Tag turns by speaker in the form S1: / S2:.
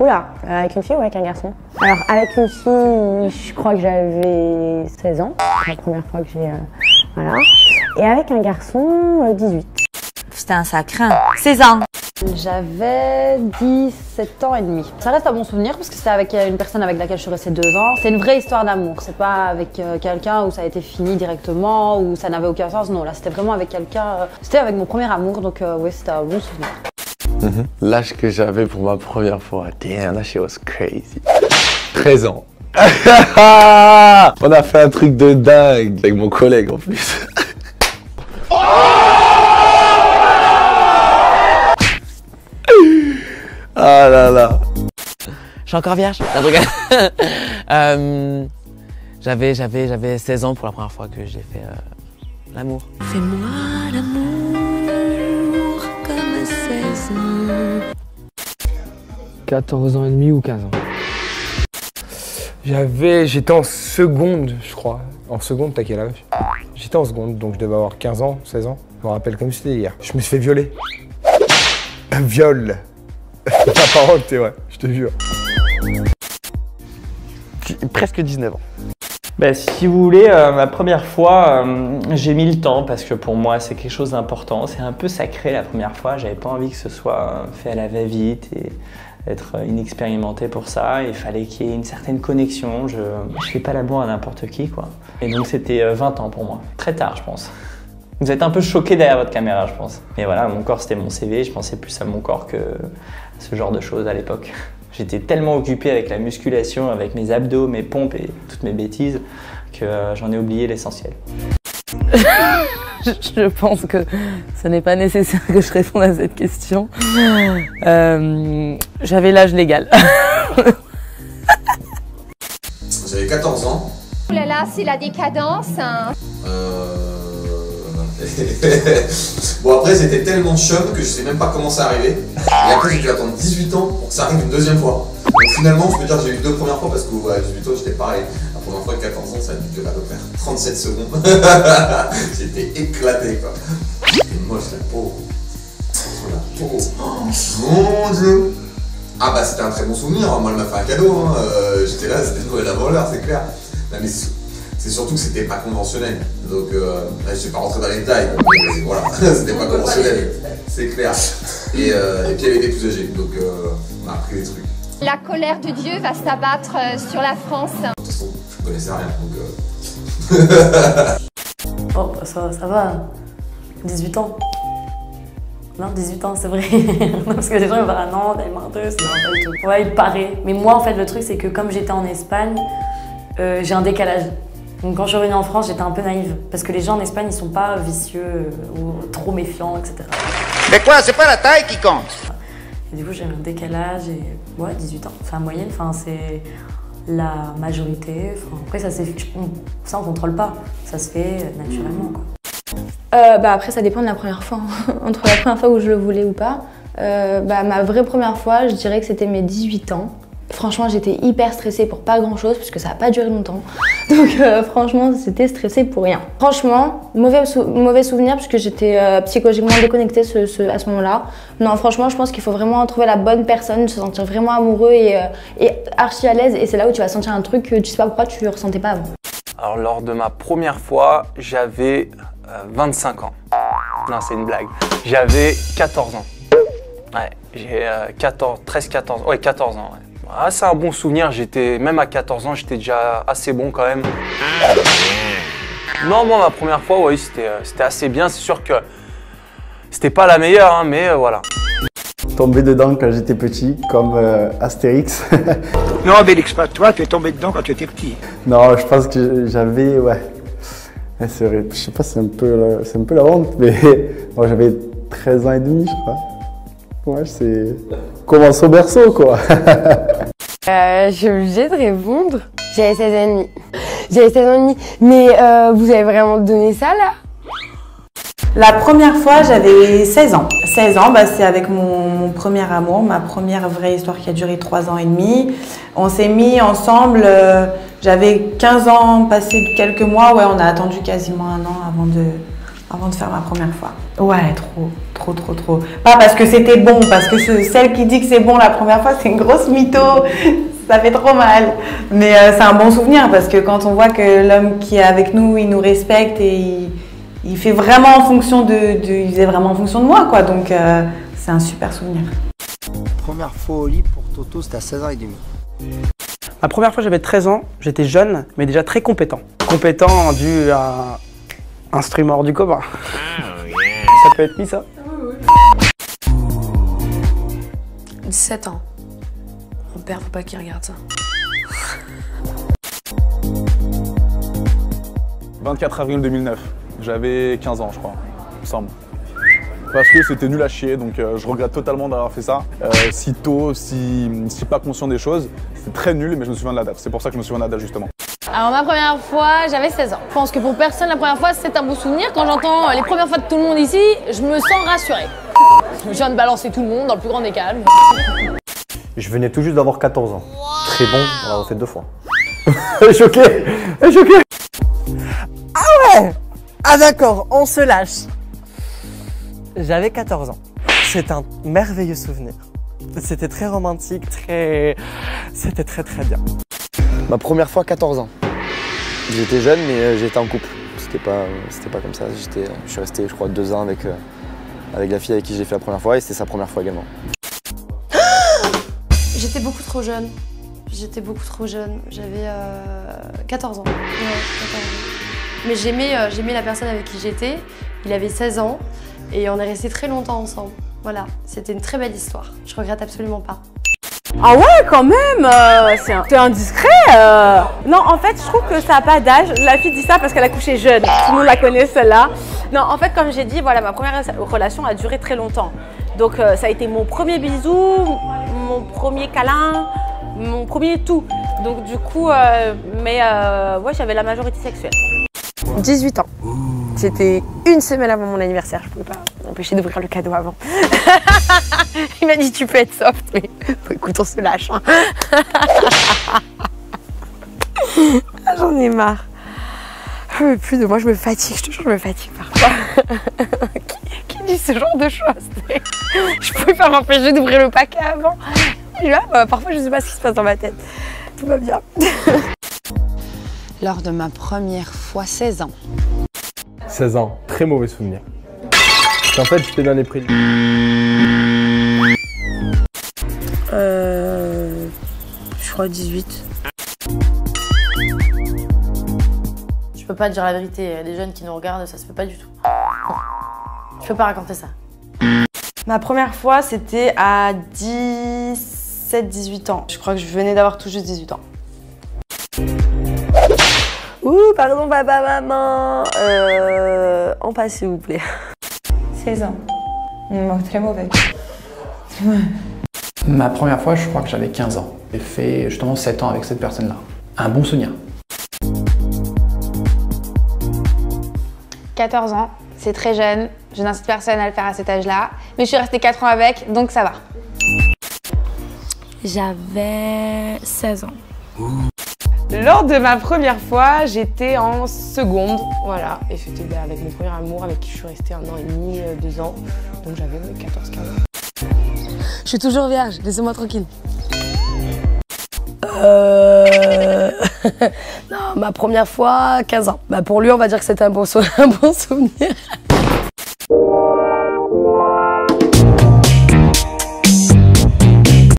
S1: Oula, euh, avec une fille ou avec un garçon Alors, avec une fille, je crois que j'avais 16 ans, la première fois que j'ai. euh, voilà. Et avec un garçon, euh, 18.
S2: C'était un sacrin. 16 ans.
S3: J'avais 17 ans et demi. Ça reste un bon souvenir parce que c'était avec euh, une personne avec laquelle je suis restée deux ans. C'est une vraie histoire d'amour. C'est pas avec euh, quelqu'un où ça a été fini directement, où ça n'avait aucun sens. Non, là c'était vraiment avec quelqu'un. euh, C'était avec mon premier amour, donc euh, oui, c'était un bon souvenir.
S4: L'âge que j'avais pour ma première fois, damn, that shit was crazy. 13 ans. On a fait un truc de dingue avec mon collègue en plus. ah là là.
S5: Je suis encore vierge. Euh, j'avais, j'avais, j'avais 16 ans pour la première fois que j'ai fait euh, l'amour.
S2: Fais-moi l'amour comme 16 ans.
S6: 14 ans et demi ou 15 ans. J'avais, j'étais en seconde, je crois. En seconde, t'as quel âge? J'étais en seconde, donc je devais avoir 15 ans, 16 ans. Je me rappelle comme si c'était hier. Je me suis fait violer. Un viol. La parole, t'es vrai, je te jure.
S4: Presque 19 ans.
S7: Bah, si vous voulez, euh, ma première fois, euh, j'ai mis le temps parce que pour moi c'est quelque chose d'important. C'est un peu sacré la première fois. J'avais pas envie que ce soit euh, fait à la va-vite et être inexpérimenté pour ça. Il fallait qu'il y ait une certaine connexion. Je, je fais pas l'amour à n'importe qui quoi. Et donc c'était euh, 20 ans pour moi. Très tard, je pense. Vous êtes un peu choqué derrière votre caméra, je pense. Mais voilà, mon corps c'était mon CV. Je pensais plus à mon corps que à ce genre de choses à l'époque. J'étais tellement occupé avec la musculation, avec mes abdos, mes pompes et toutes mes bêtises que euh, j'en ai oublié l'essentiel.
S8: Je pense que ce n'est pas nécessaire que je réponde à cette question. Euh, J'avais l'âge légal.
S9: J'avais 14 ans.
S10: Oh là là, c'est la décadence. hein.
S9: Euh... bon après c'était tellement chum que je sais même pas comment ça arrivé. Et après j'ai dû attendre 18 ans pour que ça arrive une deuxième fois. Donc finalement je peux dire que j'ai eu deux premières fois parce qu'à 18 ans j'étais pareil. La première fois de 14 ans ça a duré à peu près 37 secondes. j'étais éclaté quoi. C'était moche la peau. La. Oh, mon dieu. Ah bah c'était un très bon souvenir, moi elle m'a fait un cadeau, hein. Euh, j'étais là, c'était Noël avant l'heure, c'est clair. C'est c'est surtout que c'était pas conventionnel, donc euh, là, je vais pas rentrer dans les détails, mais voilà, c'était pas conventionnel, c'est clair. Et, euh, et puis il y avait des plus âgés, donc euh, on a appris des trucs.
S10: La colère de Dieu va s'abattre euh, sur la France.
S9: De toute façon, je connaissais rien, donc... Euh...
S11: Oh, ça, ça va. 18 ans. Non, 18 ans, c'est vrai. Parce que les gens ils vont dire, ah non, t'es menteuse. Tout. Ouais, il paraît. Mais moi, en fait, le truc, c'est que comme j'étais en Espagne, euh, j'ai un décalage. Donc quand je suis revenue en France, j'étais un peu naïve. Parce que les gens en Espagne, ils sont pas vicieux euh, ou trop méfiants, etc.
S12: Mais quoi, c'est pas la taille qui compte?
S11: Et du coup, j'ai un décalage et ouais, 18 ans. Enfin, moyenne, enfin, c'est la majorité. Enfin, après, ça, on, ça, on contrôle pas. Ça se fait naturellement, quoi.
S13: Euh, bah après, ça dépend de la première fois. Entre la première fois où je le voulais ou pas. Euh, bah, ma vraie première fois, je dirais que c'était mes 18 ans. Franchement, j'étais hyper stressée pour pas grand chose, puisque ça n'a pas duré longtemps. Donc, euh, franchement, c'était stressé pour rien. Franchement, mauvais, mauvais souvenir, puisque j'étais euh, psychologiquement déconnectée à ce moment-là. Non, franchement, je pense qu'il faut vraiment trouver la bonne personne, se sentir vraiment amoureux et, euh, archi à l'aise. Et c'est là où tu vas sentir un truc que tu sais pas pourquoi tu ressentais pas avant.
S4: Alors lors de ma première fois, j'avais euh, 25 ans. Non, c'est une blague. J'avais 14 ans. Ouais, j'ai euh, 14, 13, 14, ouais, 14 ans. Ouais. Ah, c'est un bon souvenir. J'étais même à 14 ans, j'étais déjà assez bon quand même. Non, moi ma première fois, oui, c'était euh, c'était assez bien. C'est sûr que c'était pas la meilleure, hein, mais euh, voilà.
S14: Tombé dedans quand j'étais petit, comme euh, Astérix.
S12: Non, Bélix, pas toi, tu es tombé dedans quand tu étais petit.
S14: non, je pense que j'avais, ouais. C'est vrai, je sais pas, c'est un peu, la- c'est un peu la honte, mais moi j'avais 13 ans et demi, je crois. Ouais, c'est commence au berceau, quoi.
S15: Euh, je suis obligée de répondre. J'avais 16 ans et demi. J'avais 16 ans et demi. Mais euh, vous avez vraiment donné ça là?
S16: La première fois, j'avais 16 ans. 16 ans, bah, c'est avec mon, mon premier amour, ma première vraie histoire qui a duré 3 ans et demi. On s'est mis ensemble, euh, j'avais 15 ans, passé quelques mois, ouais, on a attendu quasiment un an avant de, avant de faire ma première fois. Ouais, trop, trop, trop, trop. Pas parce que c'était bon, parce que ce- celle qui dit que c'est bon la première fois, c'est une grosse mytho. Ça fait trop mal. Mais euh, c'est un bon souvenir parce que quand on voit que l'homme qui est avec nous, il nous respecte et il, il fait vraiment en fonction de, de- il faisait vraiment en fonction de moi, quoi. Donc euh, c'est un super souvenir.
S17: Première fois au lit pour Toto, c'était à 16 ans et demi.
S18: Ma première fois, j'avais 13 ans, j'étais jeune, mais déjà très compétent. Compétent dû à instrument hors du commun. Ça peut être mis ça?
S11: 17 ans. Mon père, faut pas qu'il regarde ça.
S19: 24 avril 2009. J'avais 15 ans, je crois, il me semble. Parce que c'était nul à chier, donc euh, je regrette totalement d'avoir fait ça. Euh, si tôt, si, si pas conscient des choses. C'était très nul, mais je me souviens de la date. C'est pour ça que je me souviens de la date, justement.
S20: Alors ma première fois, j'avais 16 ans. Je pense que pour personne, la première fois, c'est un beau souvenir. Quand j'entends les premières fois de tout le monde ici, je me sens rassurée. Je viens de balancer tout le monde dans le plus grand des calmes.
S21: Je venais tout juste d'avoir 14 ans. Très bon, on l'a refait deux fois. choqué Choqué
S22: Ah ouais Ah d'accord, on se lâche. J'avais 14 ans. C'est un merveilleux souvenir. C'était très romantique, très... C'était très très bien.
S23: Ma première fois, 14 ans. J'étais jeune, mais euh, j'étais en couple. C'était pas, c'était pas comme ça. Je suis resté, je crois, deux ans avec, euh, avec la fille avec qui j'ai fait la première fois et c'était sa première fois également.
S13: J'étais beaucoup trop jeune. J'étais beaucoup trop jeune. J'avais euh, 14 ans. Ouais, 14 ans. Mais j'aimais, euh, j'aimais la personne avec qui j'étais. Il avait 16 ans et on est restés très longtemps ensemble. Voilà, c'était une très belle histoire. Je regrette absolument pas.
S24: Ah ouais, quand même euh, C'est indiscret euh. Non, en fait, je trouve que ça n'a pas d'âge. La fille dit ça parce qu'elle a couché jeune. Tout le monde la connaît, celle-là. Non, en fait, comme j'ai dit, voilà, ma première relation a duré très longtemps. Donc, euh, ça a été mon premier bisou, mon premier câlin, mon premier tout. Donc, du coup, euh, mais euh, ouais, j'avais la majorité sexuelle.
S15: 18 ans. C'était une semaine avant mon anniversaire, je pouvais pas d'ouvrir le cadeau avant. Il m'a dit tu peux être soft, mais bon, écoute on se lâche. hein. Ah, J'en ai marre. Je veux plus de moi, je me fatigue, je te jure, je me fatigue parfois. qui, qui dit ce genre de choses Je pouvais pas m'empêcher d'ouvrir le paquet avant. Et là, bah, parfois je sais pas ce qui se passe dans ma tête. Tout va bien.
S25: Lors de ma première fois, 16 ans.
S6: 16 ans, très mauvais souvenir. Parce qu'en fait, j'étais dans les préludes.
S15: Euh. Je crois 18.
S11: Je peux pas dire la vérité. Il y a des jeunes qui nous regardent, ça se fait pas du tout. Je peux pas raconter ça.
S26: Ma première fois, c'était à 17-18 ans. Je crois que je venais d'avoir tout juste 18 ans.
S15: Ouh, pardon, papa, maman. Euh. On passe, s'il vous plaît.
S27: 16 ans. Non, très mauvais.
S28: Ma première fois, je crois que j'avais 15 ans. J'ai fait justement 7 ans avec cette personne-là. Un bon souvenir.
S10: 14 ans, c'est très jeune. Je n'incite personne à le faire à cet âge-là. Mais je suis restée 4 ans avec, donc ça va.
S13: J'avais 16 ans.
S29: Lors de ma première fois, j'étais en seconde, voilà, et c'était avec mon premier amour avec qui je suis restée un an et demi, euh, deux ans, donc j'avais 14-15 ans.
S15: Je suis toujours vierge, laissez-moi tranquille. Euh... non, ma première fois, 15 ans. Bah pour lui, on va dire que c'était un bon, sou- un bon souvenir.